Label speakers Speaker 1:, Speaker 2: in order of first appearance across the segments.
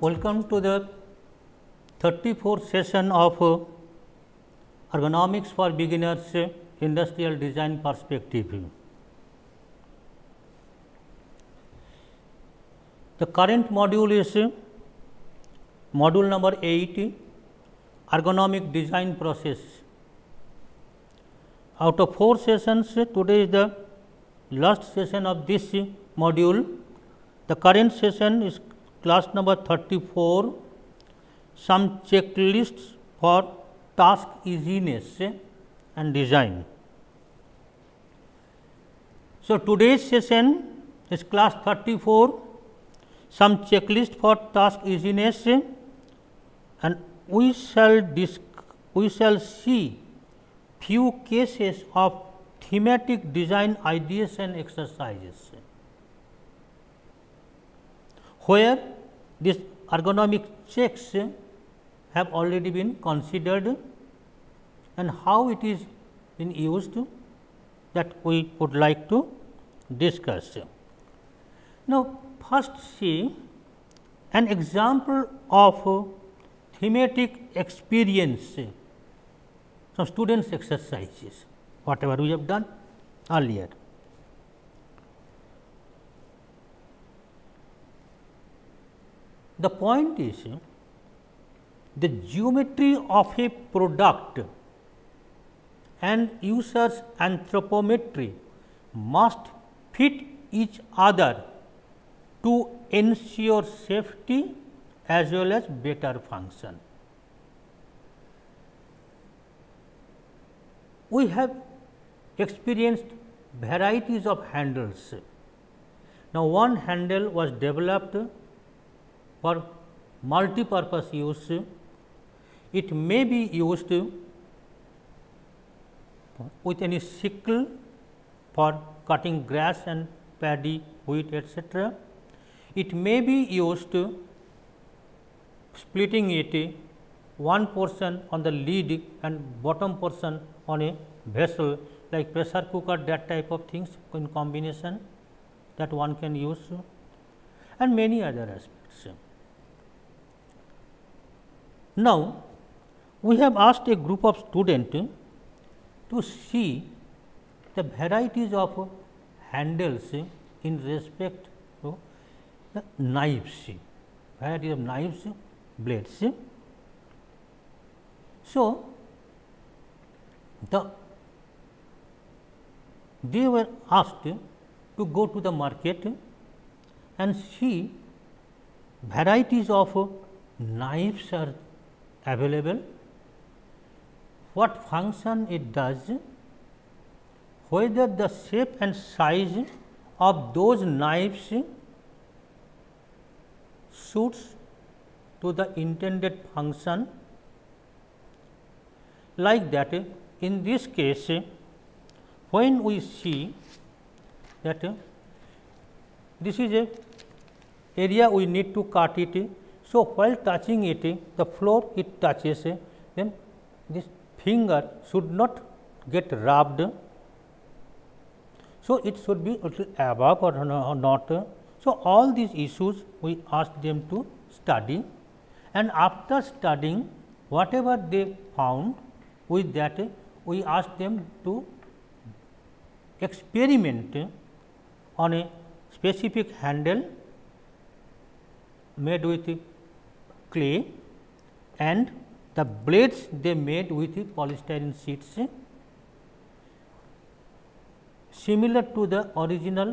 Speaker 1: Welcome to the 34th session of Ergonomics for Beginners Industrial Design Perspective. The current module is module number 8 Ergonomic Design Process. Out of 4 sessions, today is the last session of this module. The current session is class number 34 some checklists for task easiness and design so today's session is class 34 some checklist for task easiness and we shall disc we shall see few cases of thematic design ideas and exercises where these ergonomic checks have already been considered and how it is been used that we would like to discuss. Now, first see an example of thematic experience, some students exercises whatever we have done earlier. The point is eh, the geometry of a product and user's anthropometry must fit each other to ensure safety as well as better function. We have experienced varieties of handles. Now, one handle was developed for multipurpose use. It may be used with any sickle for cutting grass and paddy, wheat etc. It may be used splitting it one portion on the lid and bottom portion on a vessel like pressure cooker that type of things in combination that one can use and many other aspects. Now, we have asked a group of students to see the varieties of handles in respect to the knives, variety of knives, blades. So, the they were asked to go to the market and see varieties of knives are available, what function it does, whether the shape and size of those knives suits to the intended function like that in this case when we see that this is a area we need to cut it so, while touching it eh, the floor it touches eh, then this finger should not get rubbed. So, it should be a little above or not. So, all these issues we asked them to study and after studying whatever they found with that eh, we asked them to experiment on a specific handle made with clay and the blades they made with the polystyrene sheets similar to the original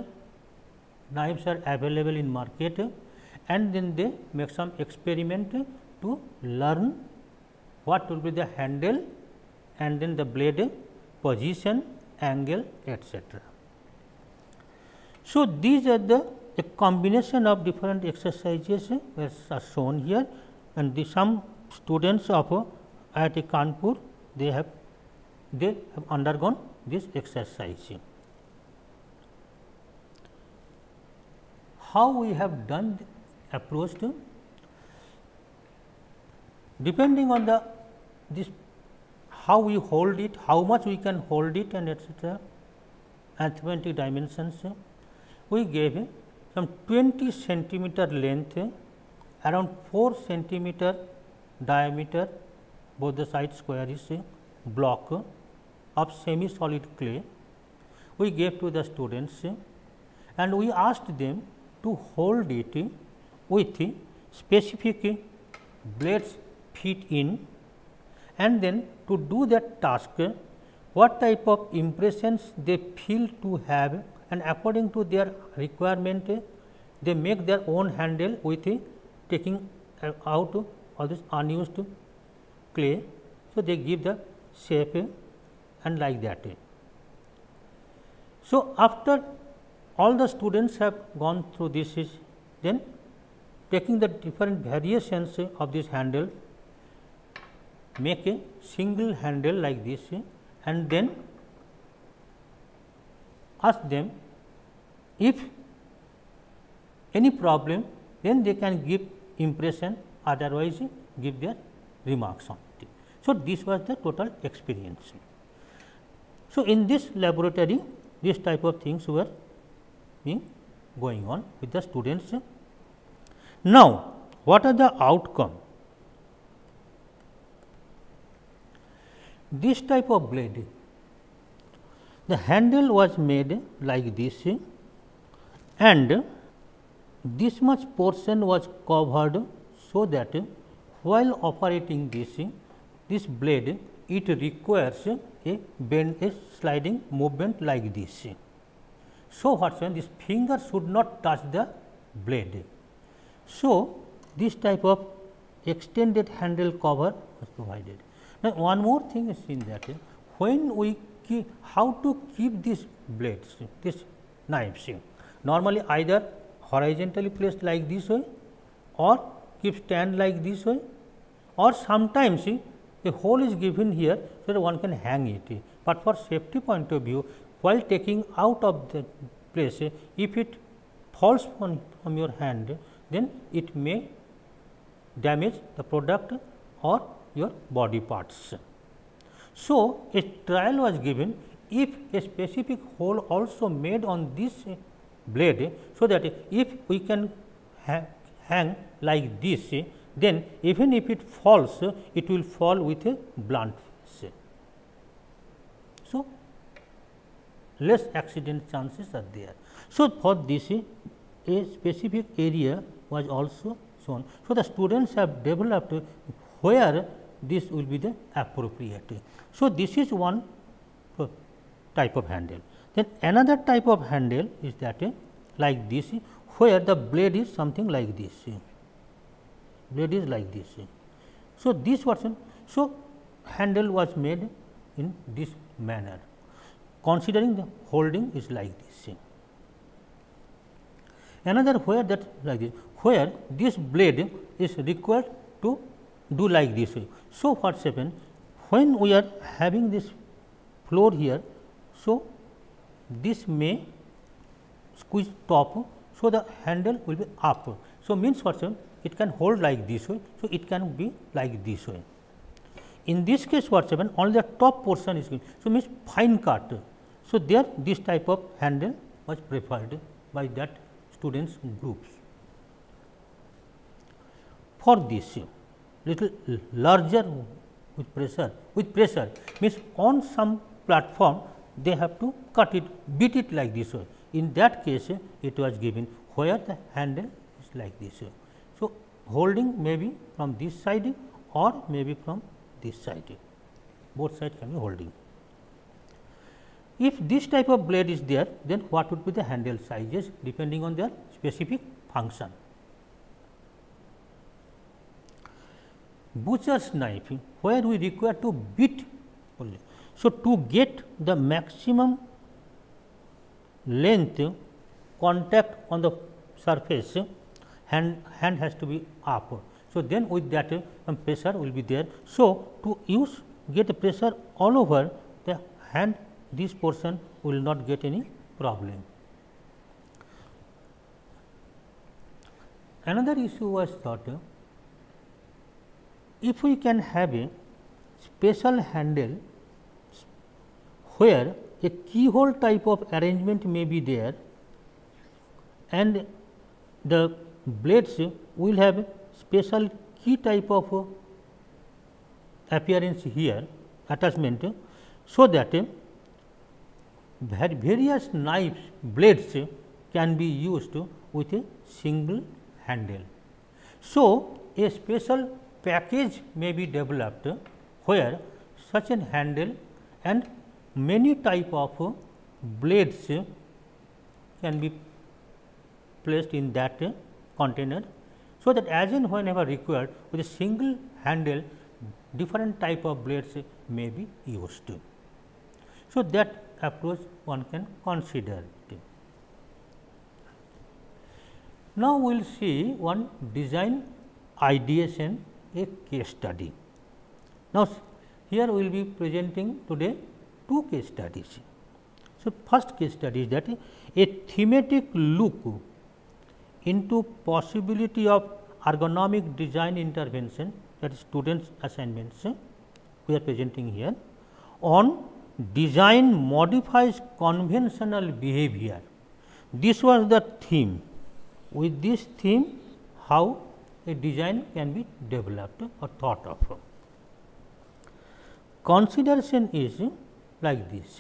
Speaker 1: knives are available in market and then they make some experiment to learn what will be the handle and then the blade position angle etc. So, these are the a combination of different exercises are shown here and the some students of uh, at Kanpur they have they have undergone this exercise. How we have done to depending on the this how we hold it, how much we can hold it and etc. arithmetic 20 dimensions. We gave some 20 centimeter length around 4 centimeter diameter both the side square is block of semi solid clay we gave to the students and we asked them to hold it with specific blades fit in and then to do that task what type of impressions they feel to have and according to their requirement they make their own handle with taking uh, out all this unused clay. So, they give the shape and like that. So, after all the students have gone through this is then taking the different variations of this handle make a single handle like this and then ask them if any problem then they can give impression otherwise give their remarks on it. So, this was the total experience. So, in this laboratory this type of things were being going on with the students. Now, what are the outcome? This type of blade the handle was made like this and this much portion was covered so that while operating this this blade it requires a bend a sliding movement like this. So, when this finger should not touch the blade. So, this type of extended handle cover was provided. Now, one more thing is in that when we keep how to keep these blades, this knives. Normally, either horizontally placed like this way or keep stand like this way or sometimes a hole is given here so that one can hang it. But for safety point of view while taking out of the place if it falls from, from your hand then it may damage the product or your body parts. So, a trial was given if a specific hole also made on this blade so that if we can hang like this then even if it falls it will fall with a blunt So, less accident chances are there. So, for this a specific area was also shown. So, the students have developed where this will be the appropriate. So, this is one type of handle. Then another type of handle is that eh, like this eh, where the blade is something like this, eh. blade is like this. So, this version, so handle was made in this manner considering the holding is like this. Another where that like this where this blade is required to do like this way. So, what happened when we are having this floor here. So, this may squeeze top so the handle will be up so means what it can hold like this way so it can be like this way in this case what happen only the top portion is going so means fine cut so there this type of handle was preferred by that students groups for this little larger with pressure with pressure means on some platform they have to cut it, beat it like this way. In that case, it was given where the handle is like this way. So, holding may be from this side or maybe from this side, both sides can be holding. If this type of blade is there, then what would be the handle sizes depending on their specific function. Butcher's knife where we require to beat only. So, to get the maximum length contact on the surface hand hand has to be up. So, then with that pressure will be there. So, to use get the pressure all over the hand this portion will not get any problem. Another issue was thought if we can have a special handle where a keyhole type of arrangement may be there and the blades will have special key type of appearance here attachment. So, that various knives blades can be used with a single handle. So, a special package may be developed where such an handle and many type of blades can be placed in that container. So, that as and whenever required with a single handle different type of blades may be used. So, that approach one can consider. It. Now, we will see one design ideation a case study. Now, here we will be presenting today two case studies. So, first case study is that a thematic look into possibility of ergonomic design intervention that is students assignments we are presenting here on design modifies conventional behavior. This was the theme. With this theme, how a design can be developed or thought of. Consideration is like this.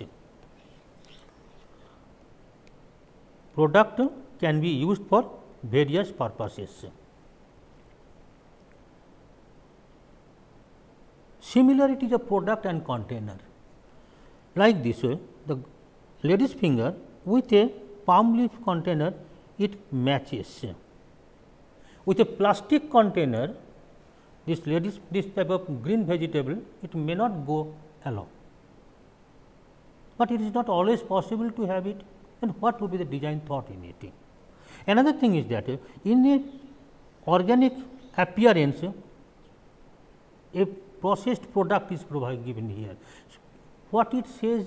Speaker 1: Product can be used for various purposes. Similarity of product and container like this way the lady's finger with a palm leaf container it matches. With a plastic container this lady's this type of green vegetable it may not go along but it is not always possible to have it and what would be the design thought in it. Another thing is that in the organic appearance a processed product is provided given here. What it says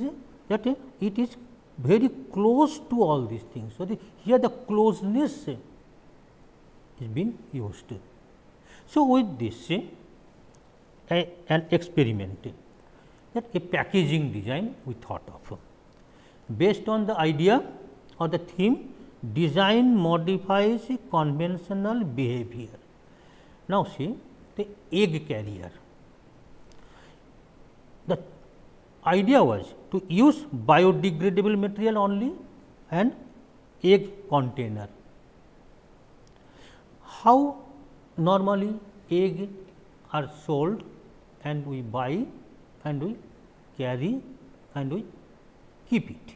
Speaker 1: that it is very close to all these things. So, the, here the closeness is been used. So, with this an experiment that a packaging design we thought of. Based on the idea or the theme, design modifies conventional behavior. Now, see the egg carrier. The idea was to use biodegradable material only and egg container. How normally egg are sold and we buy and we carry and we keep it,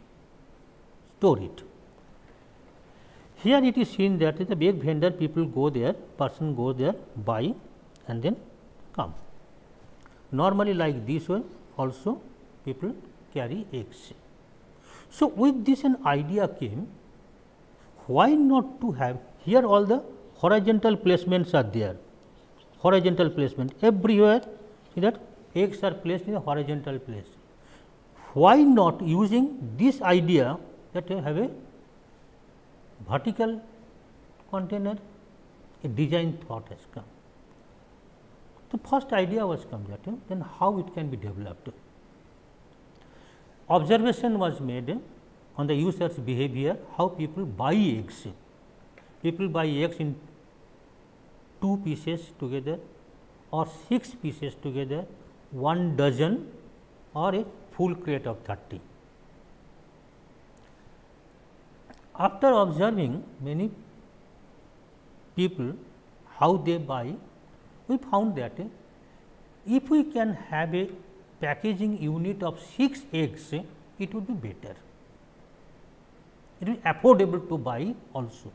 Speaker 1: store it. Here it is seen that the bag vendor people go there, person go there, buy and then come. Normally like this one, also people carry eggs. So, with this an idea came why not to have here all the horizontal placements are there, horizontal placement everywhere see that x are placed in a horizontal place. Why not using this idea that you have a vertical container? A design thought has come. The first idea was come that you know, then how it can be developed. Observation was made on the user's behavior, how people buy eggs. People buy eggs in two pieces together or six pieces together 1 dozen or a full crate of 30. After observing many people how they buy, we found that if we can have a packaging unit of 6 eggs, it would be better. It will affordable to buy also.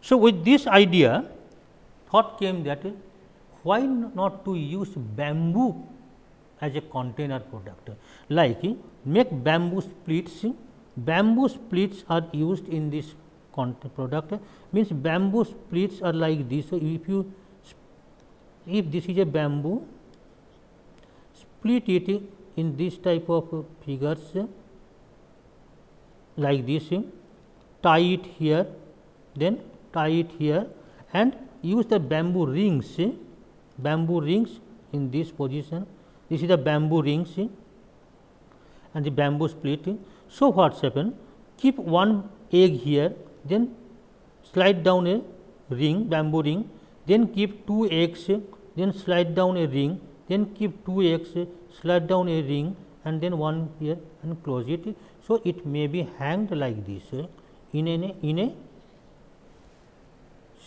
Speaker 1: So, with this idea, thought came that why not to use bamboo as a container product like make bamboo splits bamboo splits are used in this product means bamboo splits are like this so if you if this is a bamboo split it in this type of figures like this tie it here then tie it here and use the bamboo rings bamboo rings in this position. This is the bamboo ring, and the bamboo split. So, what's happened? Keep one egg here, then slide down a ring, bamboo ring, then keep two eggs, then slide down a ring, then keep two eggs, slide down a ring, and then one here and close it. So, it may be hanged like this in a, in a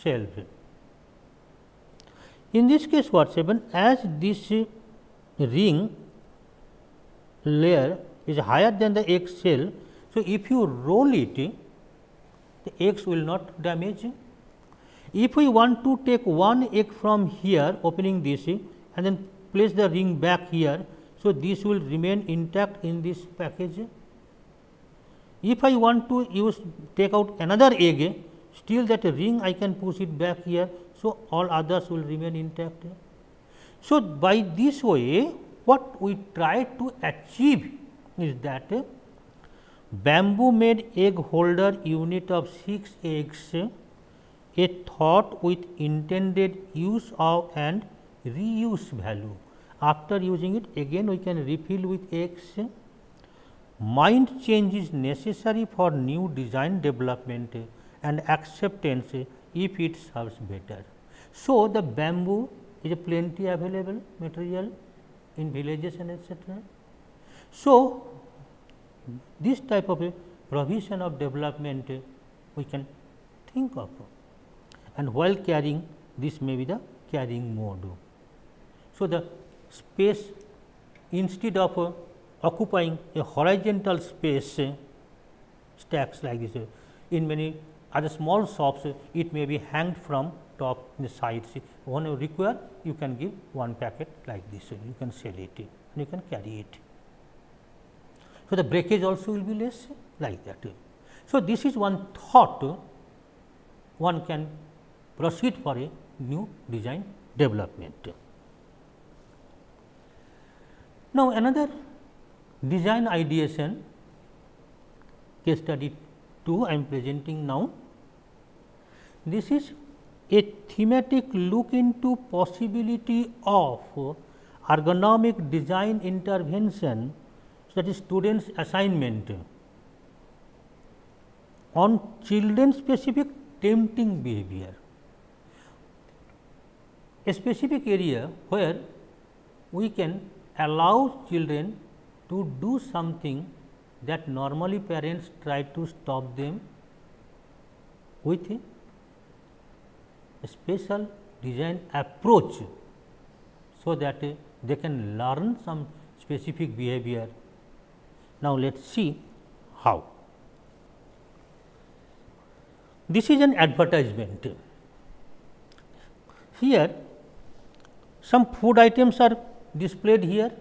Speaker 1: shelf. In this case what happens as this ring layer is higher than the egg shell. So, if you roll it the eggs will not damage. If we want to take one egg from here opening this and then place the ring back here. So, this will remain intact in this package. If I want to use take out another egg still that ring I can push it back here. So, all others will remain intact. So, by this way what we try to achieve is that bamboo made egg holder unit of 6 eggs a thought with intended use of and reuse value. After using it again we can refill with eggs. Mind change is necessary for new design development and acceptance if it serves better. So, the bamboo is a plenty available material in villages and etc. So, this type of a provision of development we can think of and while carrying this may be the carrying mode. So, the space instead of uh, occupying a horizontal space uh, stacks like this uh, in many other small shops, it may be hanged from top in the sides. When you require, you can give one packet like this. You can sell it and you can carry it. So, the breakage also will be less like that. So, this is one thought one can proceed for a new design development. Now, another design ideation case study 2 I am presenting now this is a thematic look into possibility of ergonomic design intervention so that is students assignment on children specific tempting behavior. A specific area where we can allow children to do something that normally parents try to stop them with special design approach, so that they can learn some specific behavior. Now, let us see how. This is an advertisement. Here, some food items are displayed here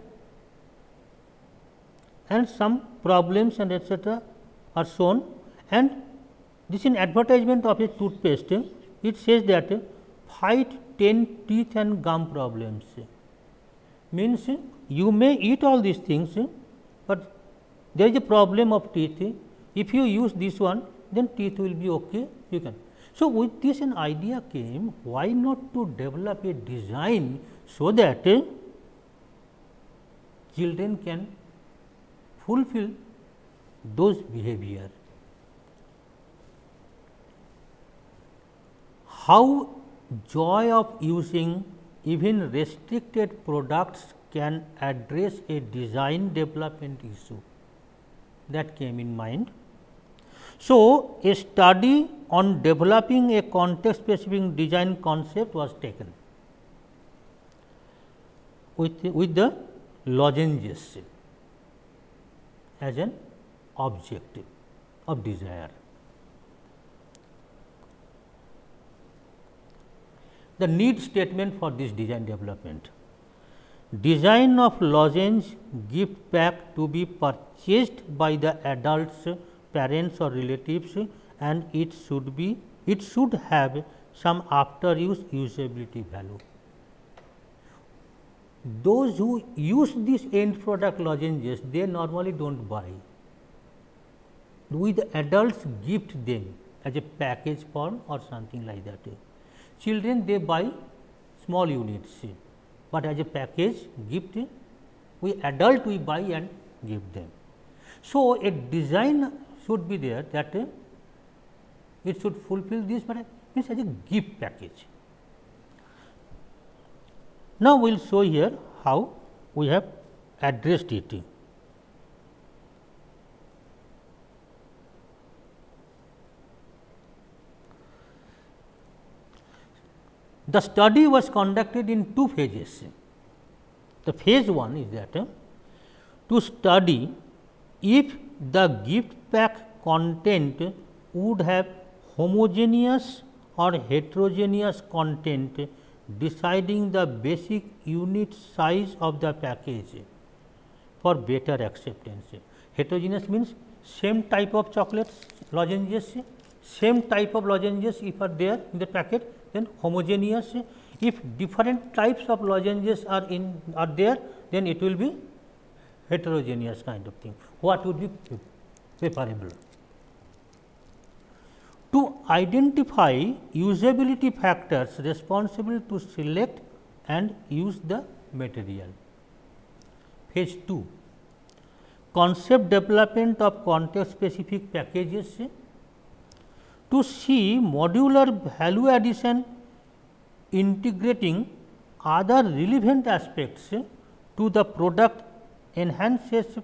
Speaker 1: and some problems and etc. are shown and this is an advertisement of a toothpaste it says that fight 10 teeth and gum problems. Means you may eat all these things, but there is a problem of teeth. If you use this one, then teeth will be okay. You can. So, with this an idea came why not to develop a design so that children can fulfill those behavior. how joy of using even restricted products can address a design development issue that came in mind. So, a study on developing a context specific design concept was taken with, with the lozenges as an objective of desire. the need statement for this design development. Design of lozenge gift pack to be purchased by the adults, parents or relatives and it should be it should have some after use usability value. Those who use this end product lozenges, they normally do not buy. We the adults gift them as a package form or something like that children they buy small units, but as a package gift we adult we buy and give them. So, a design should be there that it should fulfill this but means as a gift package. Now, we will show here how we have addressed it. The study was conducted in two phases. The phase 1 is that eh, to study if the gift pack content would have homogeneous or heterogeneous content deciding the basic unit size of the package for better acceptance. Heterogeneous means same type of chocolates lozenges, same type of lozenges if are there in the packet, then homogeneous. If different types of lozenges are in are there, then it will be heterogeneous kind of thing. What would be preferable? To identify usability factors responsible to select and use the material. Phase 2 concept development of context specific packages to see modular value addition integrating other relevant aspects to the product enhances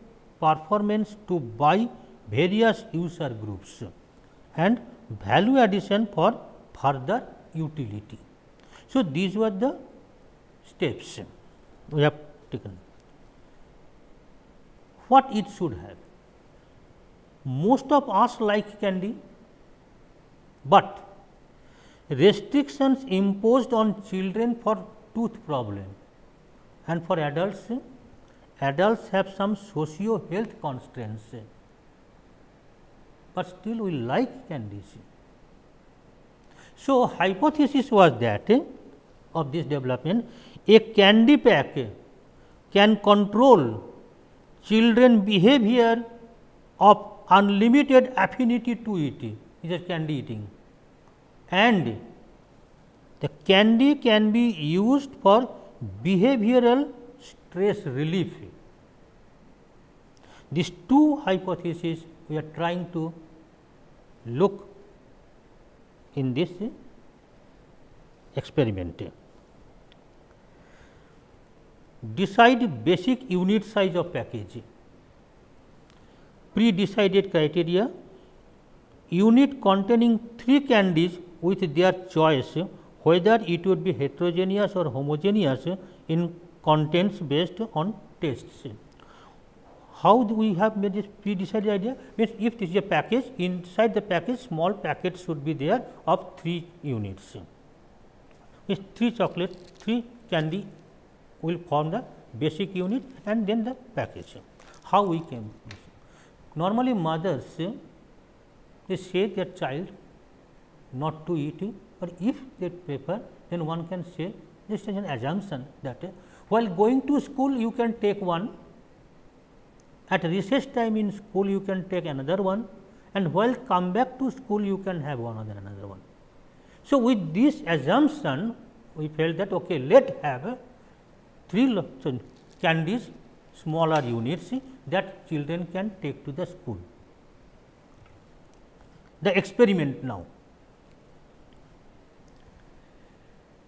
Speaker 1: performance to buy various user groups and value addition for further utility. So, these were the steps we have taken. What it should have? Most of us like candy but restrictions imposed on children for tooth problem and for adults adults have some socio health constraints but still we like candies so hypothesis was that of this development a candy pack can control children behavior of unlimited affinity to it is a candy eating and the candy can be used for behavioral stress relief. These two hypotheses we are trying to look in this experiment. Decide basic unit size of package, pre-decided criteria unit containing three candies with their choice whether it would be heterogeneous or homogeneous in contents based on tests. How we have made this pre-decided idea means if this is a package inside the package small packets should be there of three units means three chocolate three candy will form the basic unit and then the package. How we can normally mothers they say their child not to eat it, but if they prefer then one can say this is an assumption that uh, while going to school you can take one, at recess time in school you can take another one and while come back to school you can have one other another one. So, with this assumption we felt that okay let have three candies smaller units that children can take to the school the experiment now.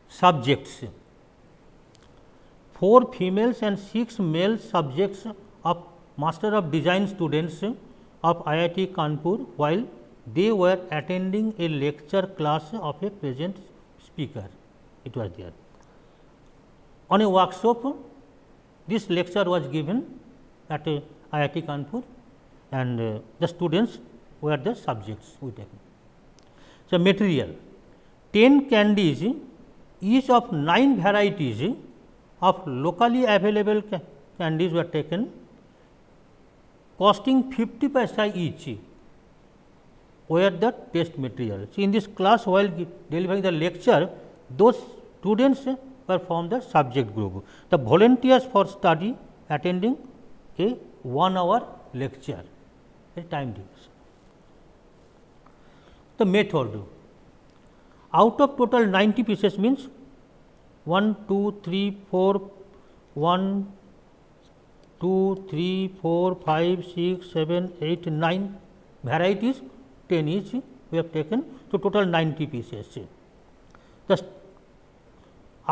Speaker 1: Subjects 4 females and 6 male subjects of Master of Design students of IIT Kanpur while they were attending a lecture class of a present speaker. It was there. On a workshop, this lecture was given at IIT Kanpur and uh, the students were the subjects we take. So, material 10 candies each of nine varieties of locally available candies were taken costing 50 paisa each were the test material so In this class while delivering the lecture those students were from the subject group. The volunteers for study attending a 1 hour lecture a time due. the method out of total 90 pieces means 1 2 3 4 1 2 3 4 5 6 7 8 9 varieties 10 each we have taken so total 90 pieces the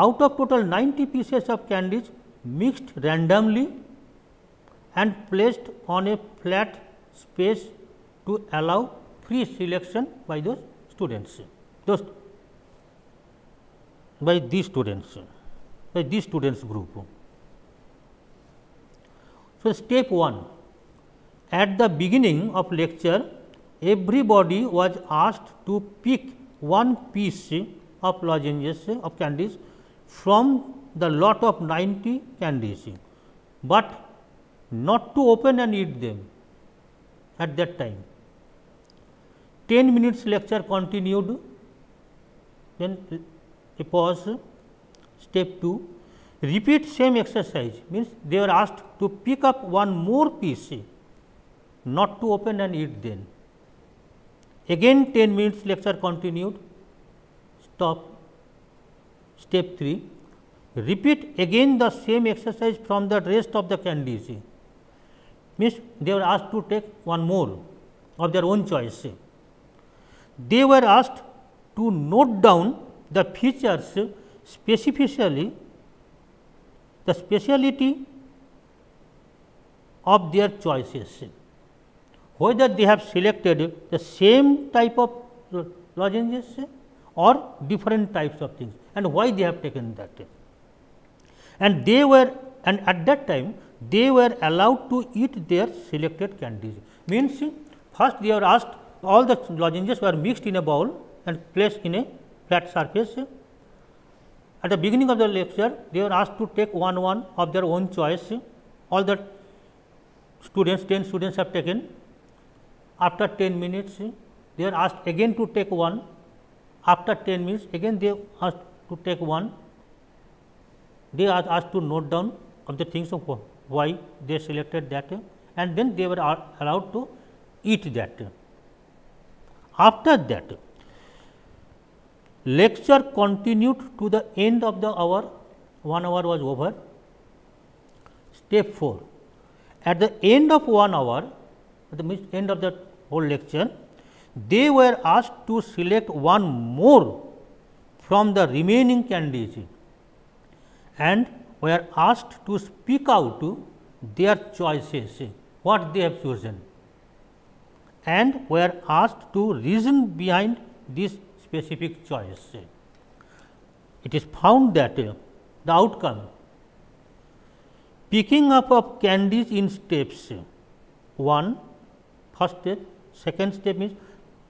Speaker 1: out of total 90 pieces of candies mixed randomly and placed on a flat space to allow free selection by those students, those by these students, by these students group. So, step 1 at the beginning of lecture everybody was asked to pick one piece of lozenges of candies from the lot of 90 candies, but not to open and eat them at that time. 10 minutes lecture continued then a pause step 2 repeat same exercise means they were asked to pick up one more piece not to open and eat then again 10 minutes lecture continued stop step 3 repeat again the same exercise from the rest of the candies means they were asked to take one more of their own choice they were asked to note down the features specifically the speciality of their choices whether they have selected the same type of lozenges or different types of things and why they have taken that and they were and at that time they were allowed to eat their selected candies means first they were asked all the lozenges were mixed in a bowl and placed in a flat surface. At the beginning of the lecture, they were asked to take one one of their own choice. All the students, 10 students have taken. After 10 minutes, they are asked again to take one. After 10 minutes, again they asked to take one. They are asked to note down of the things of why they selected that and then they were allowed to eat that. After that, lecture continued to the end of the hour, 1 hour was over. Step 4, at the end of 1 hour, at the end of the whole lecture, they were asked to select one more from the remaining candidates and were asked to speak out their choices, what they have chosen and were asked to reason behind this specific choice. It is found that the outcome picking up of candies in steps 1 first step second step means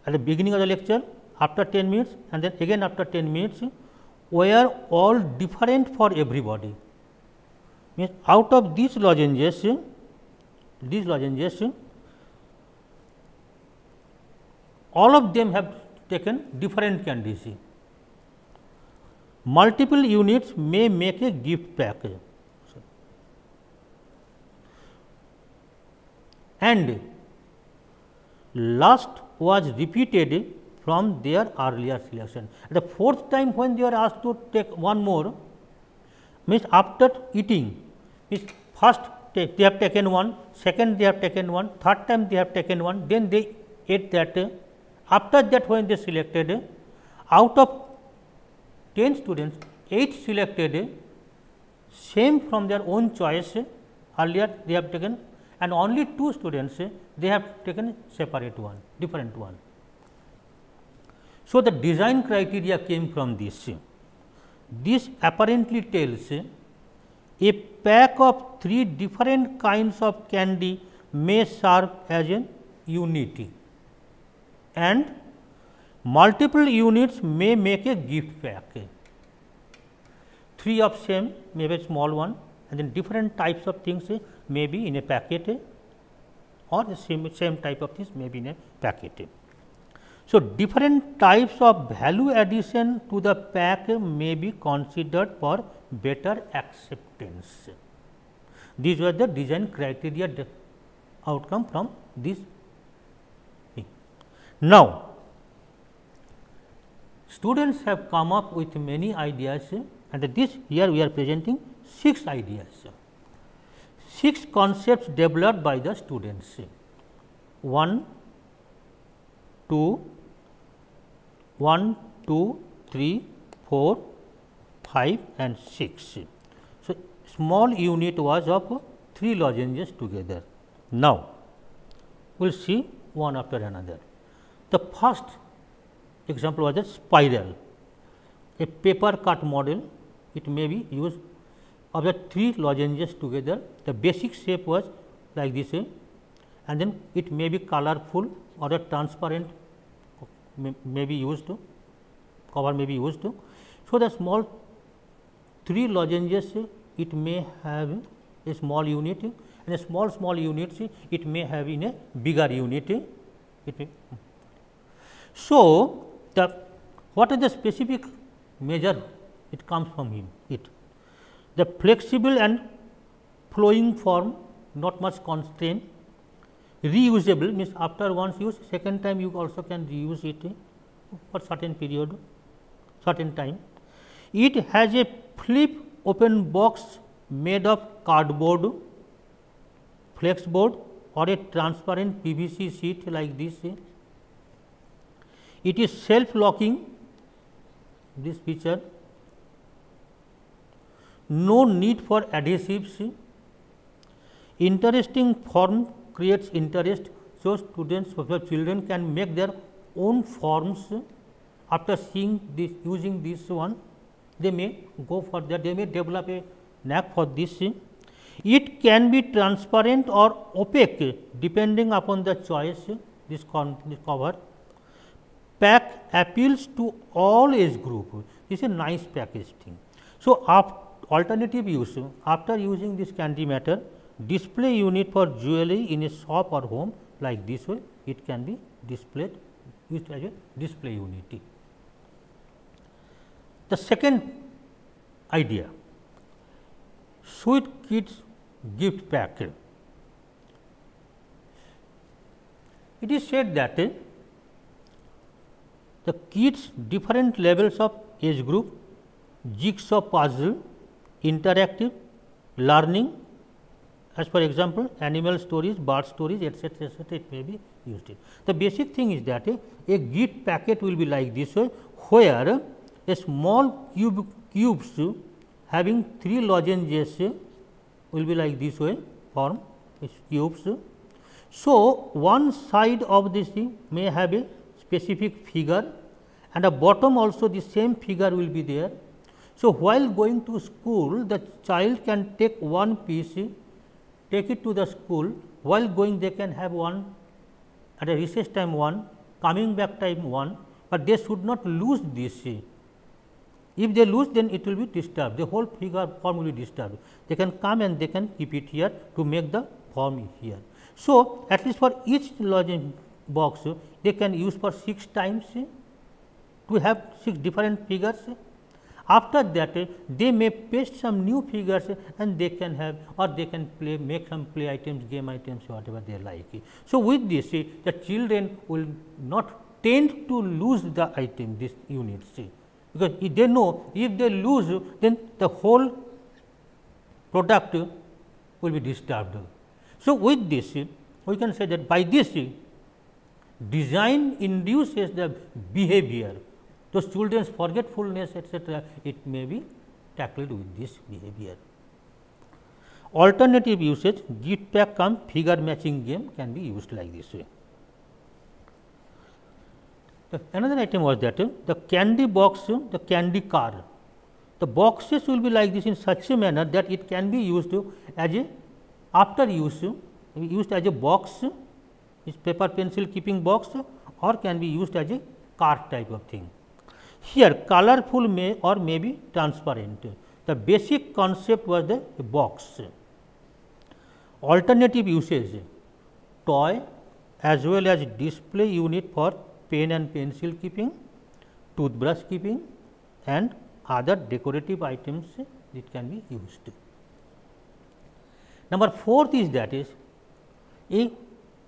Speaker 1: at the beginning of the lecture after 10 minutes and then again after 10 minutes were all different for everybody means out of these lozenges these lozenges all of them have taken different candidacy. Multiple units may make a gift package. And last was repeated from their earlier selection. The fourth time when they are asked to take one more means after eating means first they have taken one, second they have taken one, third time they have taken one, then they ate that Uh, After that when they selected out of 10 students 8 selected same from their own choice earlier they have taken and only 2 students they have taken separate one different one. So, the design criteria came from this. This apparently tells a pack of three different kinds of candy may serve as a unity and multiple units may make a gift pack. Three of same may be a small one and then different types of things may be in a packet or the same, same type of things may be in a packet. So, different types of value addition to the pack may be considered for better acceptance. These were the design criteria outcome from this now, students have come up with many ideas and this here we are presenting 6 ideas, 6 concepts developed by the students 1, 2, 1, 2, 3, 4, 5 and 6. So, small unit was of 3 lozenges together. Now, we will see one after another. The first example was a spiral, a paper cut model, it may be used of the three lozenges together. The basic shape was like this eh? and then it may be colorful or a transparent may, may be used to cover may be used to. So, the small three lozenges eh, it may have a small unit eh? and a small small unit it may have in a bigger unit it may so, the what is the specific measure it comes from him it the flexible and flowing form not much constraint reusable means after once use second time you also can reuse it eh, for certain period certain time it has a flip open box made of cardboard flex board or a transparent pvc sheet like this eh, it is self locking this feature, no need for adhesives, interesting form creates interest. So, students so children can make their own forms after seeing this using this one they may go for that they may develop a knack for this. It can be transparent or opaque depending upon the choice this, con this cover pack appeals to all age group. It's is a nice package thing. So, alternative use after using this candy matter display unit for jewelry in a shop or home like this way it can be displayed used as a display unit. The second idea sweet kids gift pack. It is said that the kids different levels of age group, jigsaw puzzle, interactive learning as for example, animal stories, bird stories etc., etc. it may be used in. The basic thing is that a git packet will be like this way where a small cube cubes having three lozenges will be like this way form is cubes. So, one side of this thing may have a specific figure and a bottom also the same figure will be there. So, while going to school the child can take one piece, take it to the school while going they can have one at a recess time one, coming back time one, but they should not lose this. If they lose then it will be disturbed, the whole figure form will be disturbed. They can come and they can keep it here to make the form here. So, at least for each lodging box they can use for 6 times eh, to have 6 different figures. After that eh, they may paste some new figures eh, and they can have or they can play make some play items, game items whatever they like. So, with this the children will not tend to lose the item this unit, see, because if they know if they lose then the whole product will be disturbed. So, with this we can say that by this design induces the behavior. Those children's forgetfulness etc. it may be tackled with this behavior. Alternative usage give come figure matching game can be used like this way. The another item was that uh, the candy box, uh, the candy car. The boxes will be like this in such a manner that it can be used uh, as a after use used as a box this paper pencil keeping box or can be used as a cart type of thing. Here colorful may or may be transparent. The basic concept was the box. Alternative usage: toy as well as display unit for pen and pencil keeping, toothbrush keeping and other decorative items it can be used. Number 4 is that is a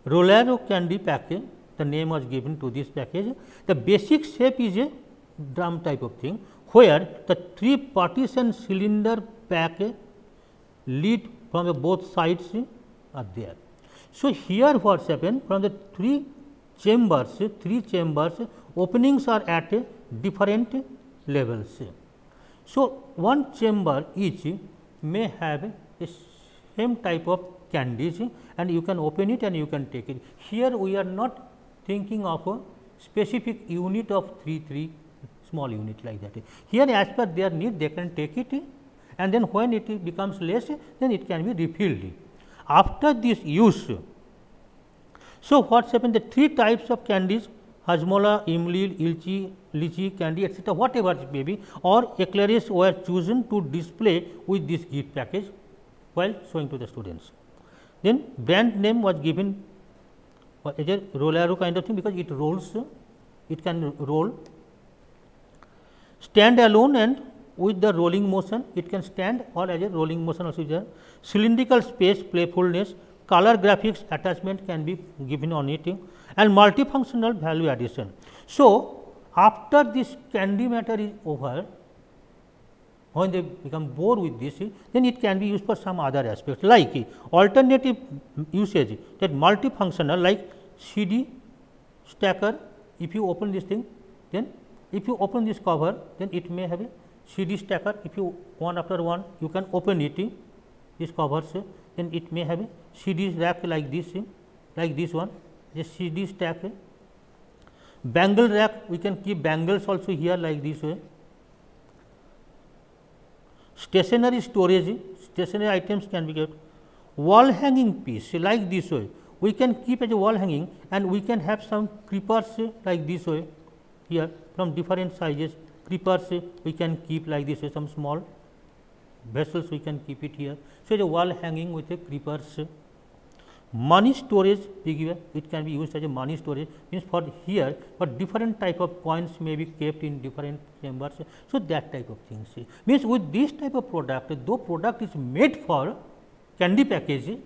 Speaker 1: Rolero candy package the name was given to this package. The basic shape is a drum type of thing where the three partition cylinder pack lead from the both sides are there. So, here what happened from the three chambers, three chambers openings are at different levels. So, one chamber each may have a same type of candies and you can open it and you can take it. Here we are not thinking of a specific unit of 3 3 small unit like that. Here as per their need they can take it and then when it becomes less then it can be refilled. After this use, so what happened the three types of candies Hajmola, imli, Ilchi, Lychee candy etc. whatever it may be or eclairs were chosen to display with this gift package while showing to the students. Then brand name was given as a roll arrow kind of thing because it rolls, it can roll. Stand alone and with the rolling motion, it can stand or as a rolling motion also there. Cylindrical space playfulness, color graphics attachment can be given on it and multifunctional value addition. So, after this candy matter is over, when they become bored with this then it can be used for some other aspects like alternative usage that multifunctional like CD stacker if you open this thing then if you open this cover then it may have a CD stacker if you one after one you can open it this covers then it may have a CD rack like this like this one this CD stack bangle rack we can keep bangles also here like this way stationary storage stationary items can be kept wall hanging piece like this way we can keep as a wall hanging and we can have some creepers like this way here from different sizes creepers we can keep like this way some small vessels we can keep it here so the wall hanging with a creepers money storage we give it can be used as a money storage means for here for different type of coins may be kept in different chambers so that type of things means with this type of product though product is made for candy package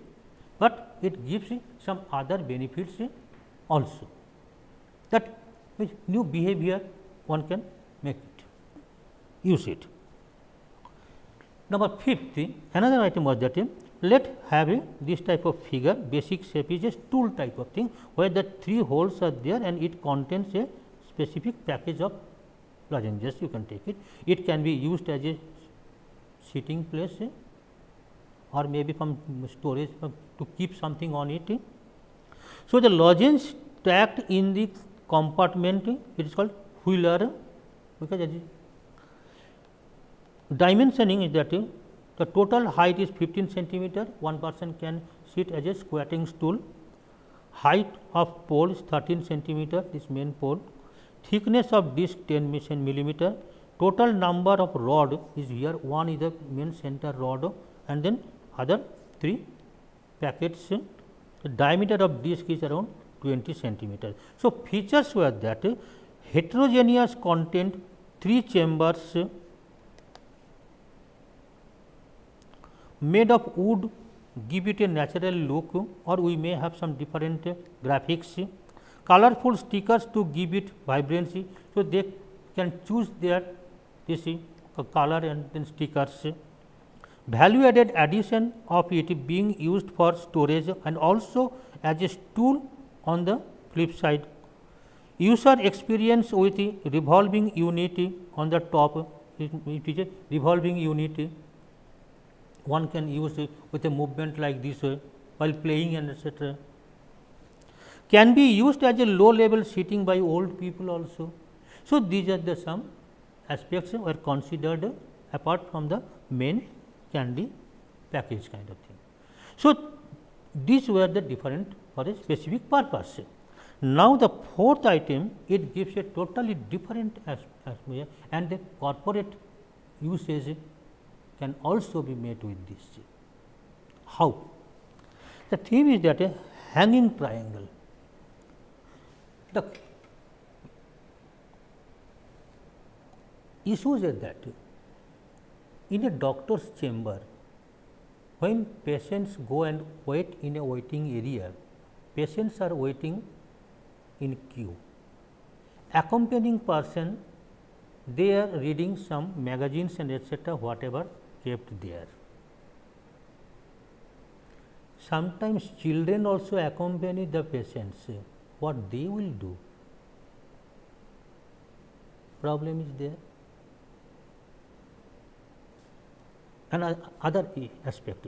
Speaker 1: but it gives some other benefits also that means new behavior one can make it use it number 5 another item was that let have a this type of figure basic shape is a tool type of thing where the three holes are there and it contains a specific package of lozenges you can take it. It can be used as a sitting place eh, or maybe from storage from to keep something on it. eh. So, the lozenges tacked in the compartment eh, it is called wheeler because dimensioning is that eh, The total height is 15 centimeter, one person can sit as a squatting stool. Height of pole is 13 centimeter, this main pole. Thickness of disc 10 millimeter. Total number of rod is here, one is the main center rod and then other three packets. The diameter of disc is around 20 centimeter. So, features were that heterogeneous content, three chambers, made of wood give it a natural look और we may have some different graphics colourful stickers to give it vibrancy so they can choose their this colour and stickers value added addition of it being use for storage and also as a stool on the flip side user experience with revolving unit on the top it is a revolving unit one can use with a movement like this uh, while playing and etc. Can be used as a low level seating by old people also. So, these are the some aspects were considered apart from the main candy package kind of thing. So, these were the different for a specific purpose. Now, the fourth item it gives a totally different as, as and the corporate usage can also be made with this G. How? The theme is that a hanging triangle, the issues are that in a doctor's chamber, when patients go and wait in a waiting area, patients are waiting in queue. Accompanying person, they are reading some magazines and etc., whatever kept there. Sometimes children also accompany the patients. What they will do? Problem is there. And other aspect.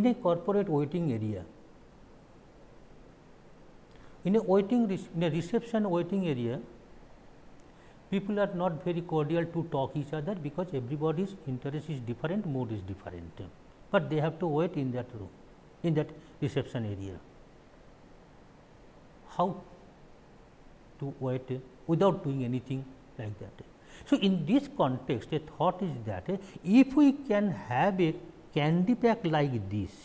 Speaker 1: In a corporate waiting area, in a waiting in a reception waiting area, people are not very cordial to talk each other because everybody's interest is different, mood is different, but they have to wait in that room, in that reception area. How to wait without doing anything like that. So, in this context a thought is that if we can have a candy pack like this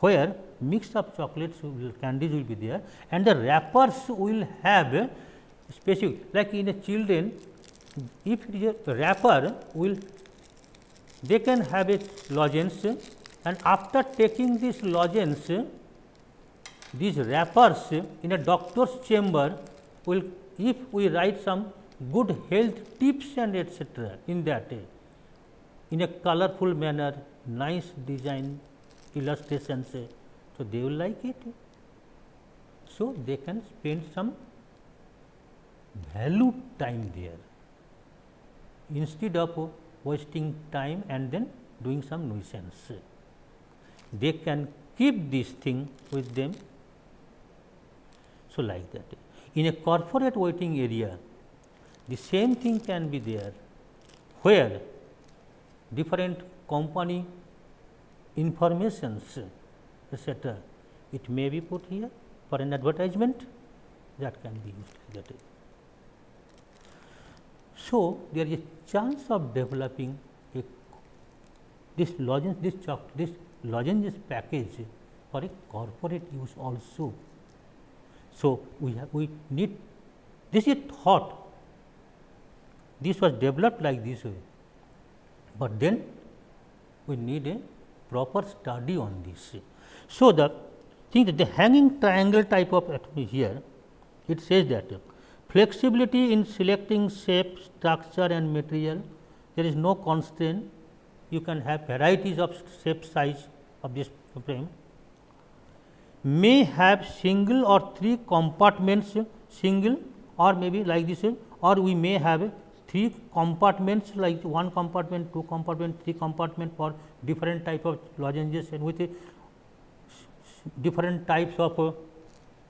Speaker 1: where mix of chocolates will, candies will be there and the wrappers will have specific like in a children if it is a wrapper will they can have a lozenges and after taking this lozenges these wrappers in a doctor's chamber will if we write some good health tips and etc. in that in a colorful manner nice design illustrations so they will like it so they can spend some value time there instead of wasting time and then doing some nuisance. They can keep this thing with them. So, like that. In a corporate waiting area, the same thing can be there where different company informations etc. It may be put here for an advertisement that can be used so, there is a chance of developing a, this lozenges this chalk this lozenges package for a corporate use also. So, we have, we need this is thought this was developed like this way, but then we need a proper study on this. So, the thing that the hanging triangle type of here it says that Flexibility in selecting shape, structure and material, there is no constraint. You can have varieties of shape size of this frame. May have single or three compartments, single or maybe like this, or we may have three compartments like one compartment, two compartment, three compartment for different type of lozenges and with different types of uh,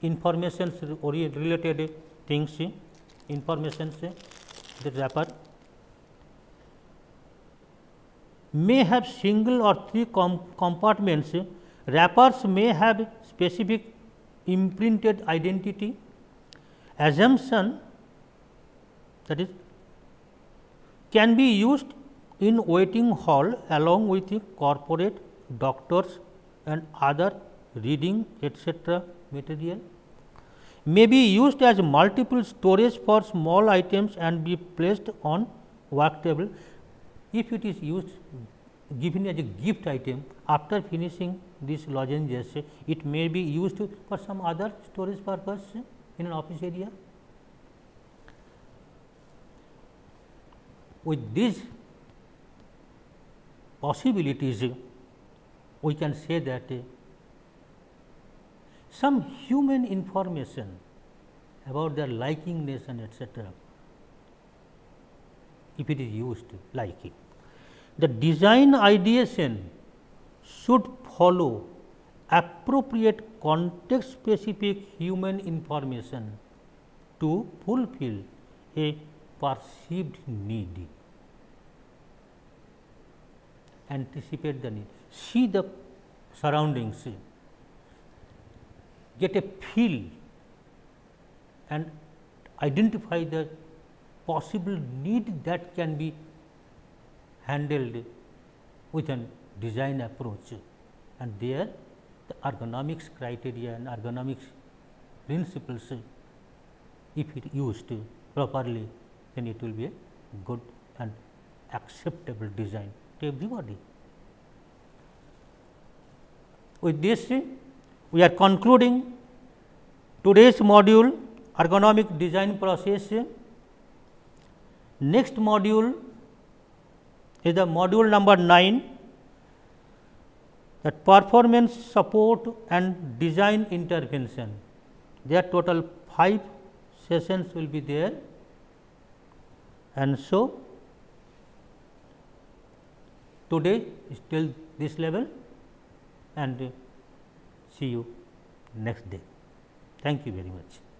Speaker 1: information related pink से information से the wrapper may have single और three compartments wrappers may have specific imprinted identity assumption that is can be use in waiting hall along with corporate doctors and other reading etcetera material may be used as multiple storage for small items and be placed on work table if it is used given as a gift item after finishing these lozenges it may be used for some other storage purpose in an office area. With these possibilities we can say that some human information about their liking nation etc. if it is used liking. The design ideation should follow appropriate context specific human information to fulfill a perceived need. Anticipate the need, see the surroundings, get a feel and identify the possible need that can be handled with a design approach and there the ergonomics criteria and ergonomics principles if it used properly then it will be a good and acceptable design to everybody. With this we are concluding today's module ergonomic design process. Next module is the module number 9 that performance support and design intervention. There total 5 sessions will be there and so today is till this level and See you next day. Thank you very much.